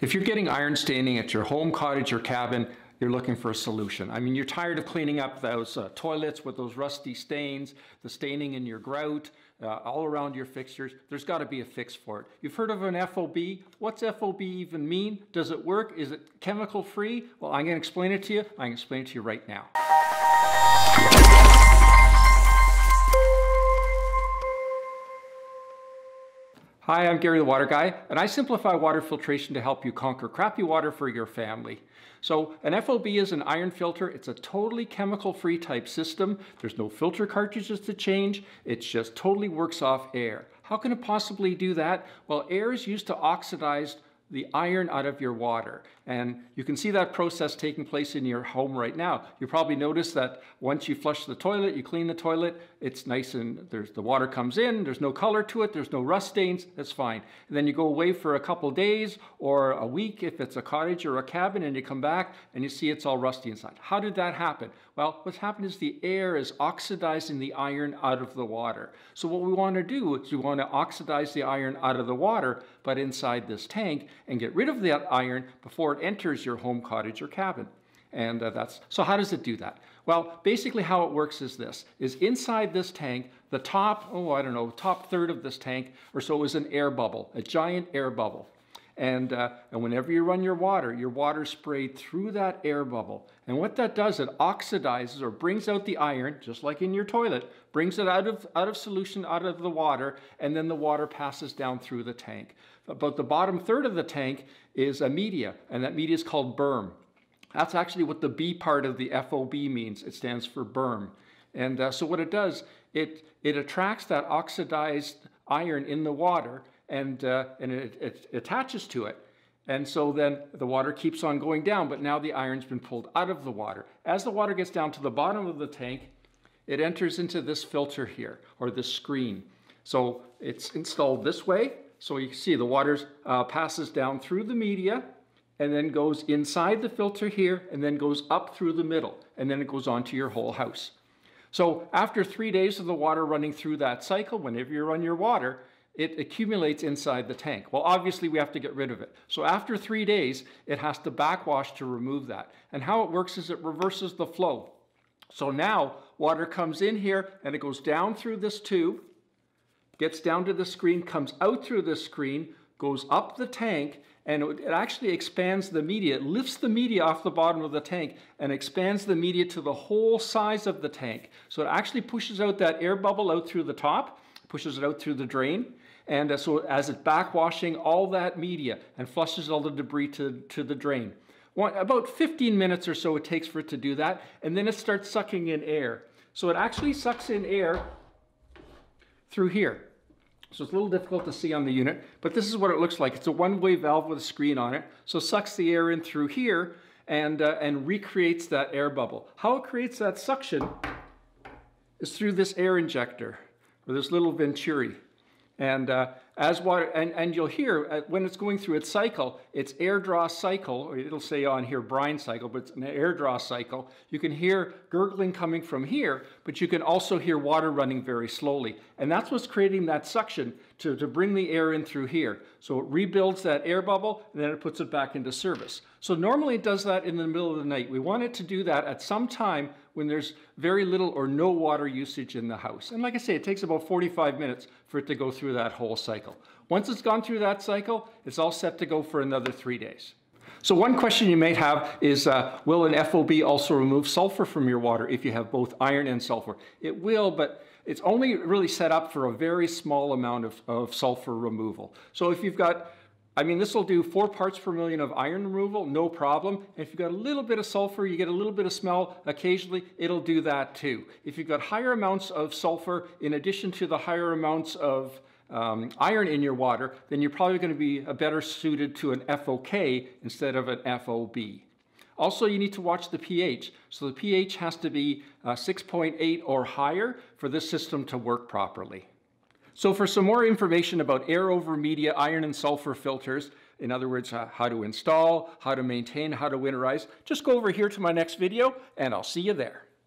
If you're getting iron staining at your home, cottage, or cabin, you're looking for a solution. I mean, you're tired of cleaning up those uh, toilets with those rusty stains, the staining in your grout, uh, all around your fixtures. There's got to be a fix for it. You've heard of an FOB. What's FOB even mean? Does it work? Is it chemical free? Well, I'm going to explain it to you. I'm going to explain it to you right now. Hi, I'm Gary the Water Guy, and I simplify water filtration to help you conquer crappy water for your family. So an FOB is an iron filter. It's a totally chemical-free type system. There's no filter cartridges to change. It just totally works off air. How can it possibly do that? Well, air is used to oxidize the iron out of your water. And you can see that process taking place in your home right now. You probably notice that once you flush the toilet, you clean the toilet, it's nice and there's the water comes in, there's no color to it, there's no rust stains, that's fine. And then you go away for a couple days or a week if it's a cottage or a cabin and you come back and you see it's all rusty inside. How did that happen? Well, what's happened is the air is oxidizing the iron out of the water. So what we want to do is we want to oxidize the iron out of the water, but inside this tank and get rid of that iron before it enters your home, cottage, or cabin. And uh, that's, so how does it do that? Well, basically how it works is this, is inside this tank, the top, oh, I don't know, top third of this tank or so is an air bubble, a giant air bubble. And, uh, and whenever you run your water, your water sprayed through that air bubble. And what that does, it oxidizes or brings out the iron, just like in your toilet, brings it out of, out of solution, out of the water, and then the water passes down through the tank. About the bottom third of the tank is a media, and that media is called Birm. That's actually what the B part of the FOB means. It stands for Birm. And uh, so what it does, it, it attracts that oxidized iron in the water and, uh, and it, it attaches to it. And so then the water keeps on going down, but now the iron's been pulled out of the water. As the water gets down to the bottom of the tank, it enters into this filter here, or this screen. So it's installed this way. So you can see the water uh, passes down through the media and then goes inside the filter here and then goes up through the middle and then it goes on to your whole house. So after three days of the water running through that cycle, whenever you run your water, it accumulates inside the tank. Well, obviously we have to get rid of it. So after three days, it has to backwash to remove that. And how it works is it reverses the flow. So now water comes in here and it goes down through this tube, gets down to the screen, comes out through the screen, goes up the tank, and it actually expands the media. It lifts the media off the bottom of the tank and expands the media to the whole size of the tank. So it actually pushes out that air bubble out through the top, pushes it out through the drain, and so as it's backwashing all that media and flushes all the debris to, to the drain. One, about 15 minutes or so it takes for it to do that, and then it starts sucking in air. So it actually sucks in air through here. So it's a little difficult to see on the unit, but this is what it looks like. It's a one-way valve with a screen on it. So it sucks the air in through here and, uh, and recreates that air bubble. How it creates that suction is through this air injector, or this little venturi. And uh, as water, and, and you'll hear uh, when it's going through its cycle, its air draw cycle, or it'll say on here brine cycle, but it's an air draw cycle. You can hear gurgling coming from here, but you can also hear water running very slowly. And that's what's creating that suction to, to bring the air in through here. So it rebuilds that air bubble, and then it puts it back into service. So normally it does that in the middle of the night. We want it to do that at some time when there's very little or no water usage in the house. And like I say, it takes about 45 minutes for it to go through that whole cycle. Once it's gone through that cycle, it's all set to go for another three days. So one question you may have is, uh, will an FOB also remove sulfur from your water if you have both iron and sulfur? It will, but it's only really set up for a very small amount of, of sulfur removal. So if you've got I mean, this will do four parts per million of iron removal, no problem. And if you've got a little bit of sulfur, you get a little bit of smell occasionally, it'll do that too. If you've got higher amounts of sulfur in addition to the higher amounts of um, iron in your water, then you're probably going to be better suited to an FOK instead of an FOB. Also, you need to watch the pH. So the pH has to be uh, 6.8 or higher for this system to work properly. So for some more information about air over media iron and sulfur filters, in other words, uh, how to install, how to maintain, how to winterize, just go over here to my next video and I'll see you there.